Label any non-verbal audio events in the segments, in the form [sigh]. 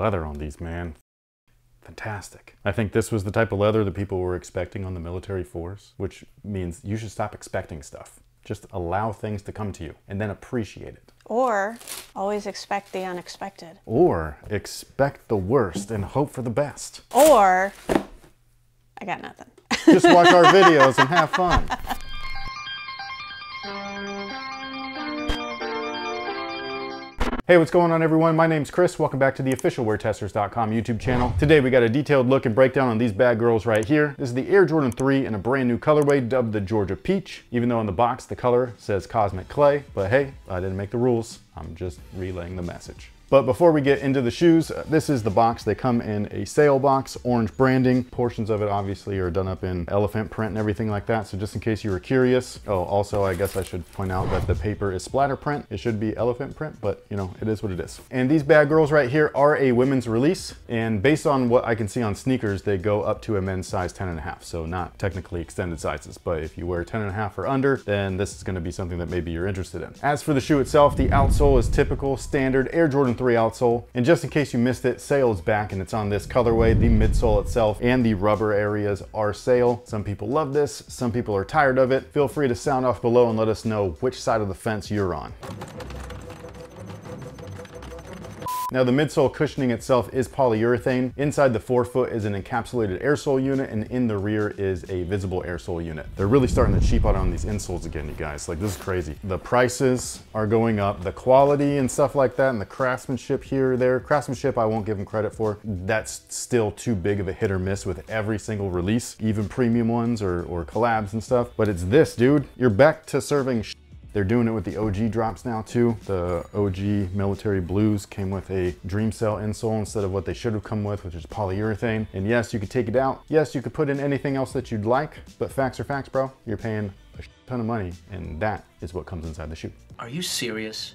leather on these, man. Fantastic. I think this was the type of leather that people were expecting on the military force, which means you should stop expecting stuff. Just allow things to come to you and then appreciate it. Or always expect the unexpected. Or expect the worst and hope for the best. Or I got nothing. Just watch our [laughs] videos and have fun. Hey, what's going on everyone? My name's Chris. Welcome back to the official WearTesters.com YouTube channel. Today we got a detailed look and breakdown on these bad girls right here. This is the Air Jordan 3 in a brand new colorway dubbed the Georgia Peach, even though on the box the color says Cosmic Clay. But hey, I didn't make the rules. I'm just relaying the message. But before we get into the shoes, uh, this is the box. They come in a sail box, orange branding. Portions of it obviously are done up in elephant print and everything like that. So just in case you were curious. Oh, also I guess I should point out that the paper is splatter print. It should be elephant print, but you know, it is what it is. And these bad girls right here are a women's release. And based on what I can see on SNKRS, they go up to a men's size 10 and a half. So not technically extended sizes, but if you wear 10 and a half or under, then this is gonna be something that maybe you're interested in. As for the shoe itself, the outsole is typical standard Air Jordan 3 outsole. And just in case you missed it, sail is back and it's on this colorway. The midsole itself and the rubber areas are sail. Some people love this, some people are tired of it. Feel free to sound off below and let us know which side of the fence you're on. Now the midsole cushioning itself is polyurethane. Inside the forefoot is an encapsulated airsole unit and in the rear is a visible airsole unit. They're really starting to cheap out on these insoles again, you guys. Like this is crazy. The prices are going up. The quality and stuff like that and the craftsmanship here there. Craftsmanship I won't give them credit for. That's still too big of a hit or miss with every single release, even premium ones or, or collabs and stuff. But it's this, dude. You're back to serving they're doing it with the OG drops now too. The OG military blues came with a dream cell insole instead of what they should have come with, which is polyurethane. And yes, you could take it out. Yes, you could put in anything else that you'd like, but facts are facts, bro. You're paying a ton of money and that is what comes inside the shoe. Are you serious?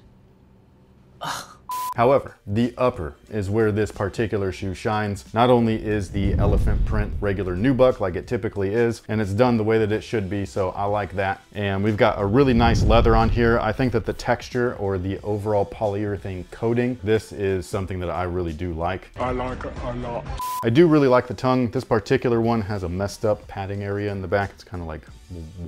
Ugh. However, the upper is where this particular shoe shines. Not only is the elephant print regular nubuck like it typically is, and it's done the way that it should be, so I like that. And we've got a really nice leather on here. I think that the texture or the overall polyurethane coating, this is something that I really do like. I like it a lot. I do really like the tongue. This particular one has a messed up padding area in the back. It's kind of like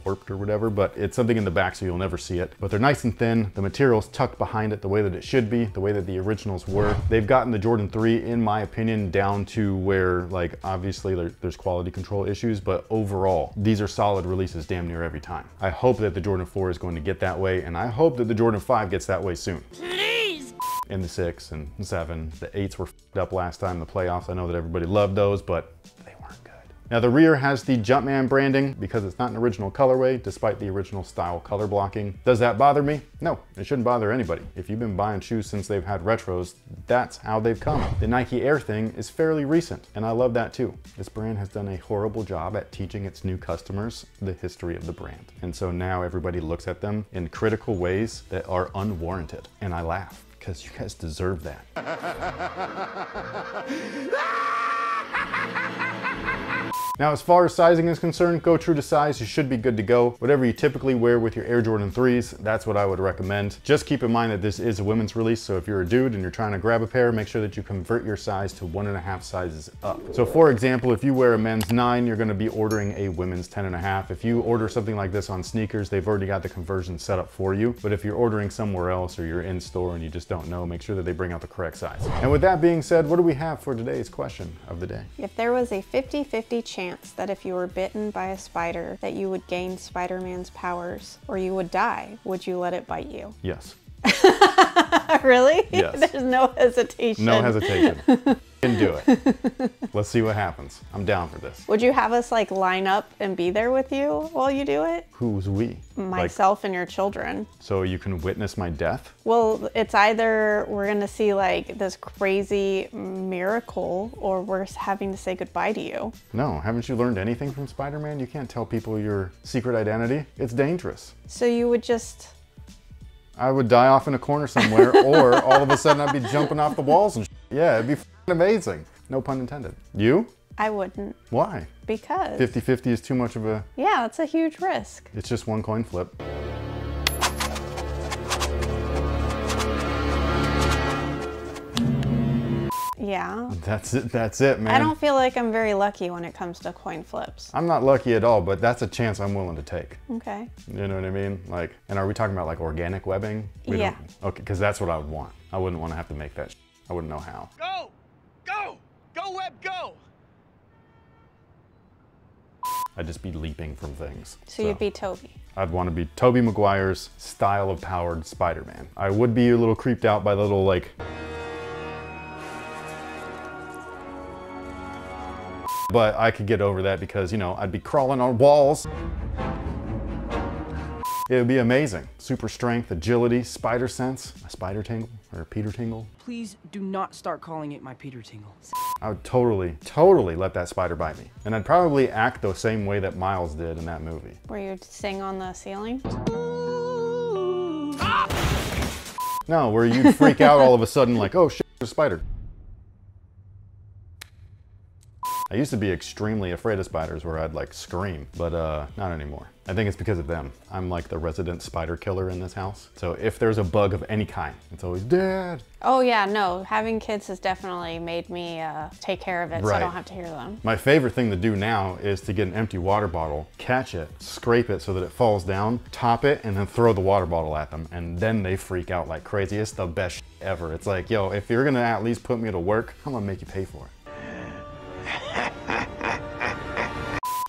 warped or whatever, but it's something in the back so you'll never see it. But they're nice and thin. The material's tucked behind it the way that it should be, the way that the originals were. They've gotten the Jordan 3, in my opinion, down to where like obviously there, there's quality control issues, but overall, these are solid releases damn near every time. I hope that the Jordan 4 is going to get that way, and I hope that the Jordan 5 gets that way soon. Please! In the six and seven, the eights were up last time, the playoffs. I know that everybody loved those, but now the rear has the Jumpman branding because it's not an original colorway despite the original style color blocking. Does that bother me? No, it shouldn't bother anybody. If you've been buying shoes since they've had retros, that's how they've come. The Nike Air thing is fairly recent and I love that too. This brand has done a horrible job at teaching its new customers the history of the brand. And so now everybody looks at them in critical ways that are unwarranted. And I laugh because you guys deserve that. [laughs] [laughs] Now, as far as sizing is concerned, go true to size. You should be good to go. Whatever you typically wear with your Air Jordan 3s, that's what I would recommend. Just keep in mind that this is a women's release, so if you're a dude and you're trying to grab a pair, make sure that you convert your size to one and a half sizes up. So for example, if you wear a men's nine, you're gonna be ordering a women's 10 and a half. If you order something like this on SNKRS, they've already got the conversion set up for you. But if you're ordering somewhere else or you're in store and you just don't know, make sure that they bring out the correct size. And with that being said, what do we have for today's question of the day? If there was a 50-50 chance chance that if you were bitten by a spider that you would gain Spider-Man's powers or you would die, would you let it bite you? Yes. [laughs] really? Yes. [laughs] There's no hesitation. No hesitation. [laughs] can do it. [laughs] Let's see what happens. I'm down for this. Would you have us like line up and be there with you while you do it? Who's we? Myself like, and your children. So you can witness my death? Well, it's either we're gonna see like this crazy miracle or we're having to say goodbye to you. No, haven't you learned anything from Spider-Man? You can't tell people your secret identity. It's dangerous. So you would just I would die off in a corner somewhere, or all of a sudden I'd be jumping off the walls and yeah, it'd be amazing. No pun intended. You? I wouldn't. Why? Because. 50-50 is too much of a... Yeah, it's a huge risk. It's just one coin flip. Yeah. That's it. That's it, man. I don't feel like I'm very lucky when it comes to coin flips. I'm not lucky at all, but that's a chance I'm willing to take. Okay. You know what I mean? Like, and are we talking about like organic webbing? We Yeah. don't- Okay, because that's what I would want. I wouldn't want to have to make that. Sh- I wouldn't know how. Go! Go! Go, Web, go! I'd just be leaping from things. So, you'd be Tobey. I'd want to be Tobey Maguire's style of powered Spider-Man. I would be a little creeped out by the little like. But I could get over that because, you know, I'd be crawling on walls. It would be amazing. Super strength, agility, spider sense, a spider tingle or a Peter tingle. Please do not start calling it my Peter Tingle. I would totally, totally let that spider bite me. And I'd probably act the same way that Miles did in that movie. Where you'd sing on the ceiling. No, where you'd freak out all of a sudden like, oh shit, there's a spider. I used to be extremely afraid of spiders where I'd like scream, but uh, not anymore. I think it's because of them. I'm like the resident spider killer in this house. So if there's a bug of any kind, it's always dad. Oh yeah, no, having kids has definitely made me uh, take care of it so I don't have to hear them. My favorite thing to do now is to get an empty water bottle, catch it, scrape it so that it falls down, top it, and then throw the water bottle at them. And then they freak out like crazy. It's the best ever. It's like, yo, if you're gonna at least put me to work, I'm gonna make you pay for it.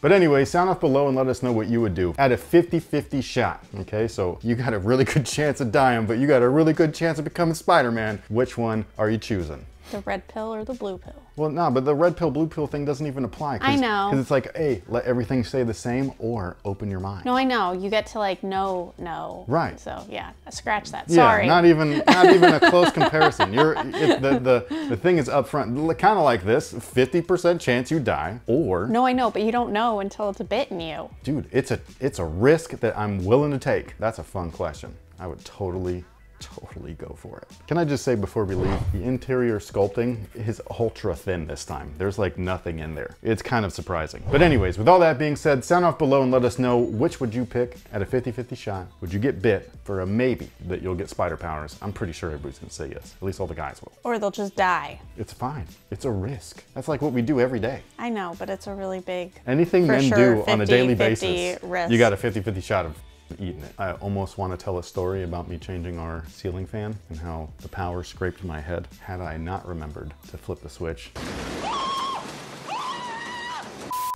But anyway, sound off below and let us know what you would do at a 50-50 shot, okay? So you got a really good [laughs] chance of dying, but you got a really good chance of becoming Spider-Man. Which one are you choosing? The red pill or the blue pill? Well, no, but the red pill, blue pill thing doesn't even apply. I know. Because it's like, hey, let everything stay the same or open your mind. No, I know. You get to like no, no. Right. So yeah, scratch that. Yeah, Sorry. not even [laughs] not even a close comparison. You're it, the the the thing is up front, kind of like this: fifty percent chance you die, or no, I know, but you don't know until it's bitten you. dude, it's a it's a risk that I'm willing to take. That's a fun question. I would totally totally go for it. Can I just say before we leave, the interior sculpting is ultra thin this time. There's like nothing in there. It's kind of surprising. But anyways, with all that being said, sound off below and let us know which would you pick at a 50-50 shot. Would you get bit for a maybe that you'll get spider powers? I'm pretty sure everybody's gonna say yes. At least all the guys will. Or they'll just die. It's fine. It's a risk. That's like what we do every day. I know, but it's a really big. Anything For men sure, do on a daily basis, risk. you got a 50-50 shot of it. I almost want to tell a story about me changing our ceiling fan and how the power scraped my head had I not remembered to flip the switch.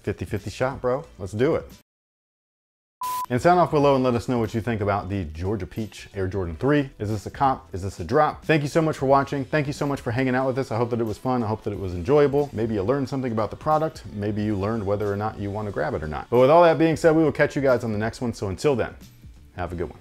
50-50 shot, bro. Let's do it. And sound off below and let us know what you think about the Georgia Peach Air Jordan 3. Is this a cop? Is this a drop? Thank you so much for watching. Thank you so much for hanging out with us. I hope that it was fun. I hope that it was enjoyable. Maybe you learned something about the product. Maybe you learned whether or not you want to grab it or not. But with all that being said, we will catch you guys on the next one. So until then, have a good one.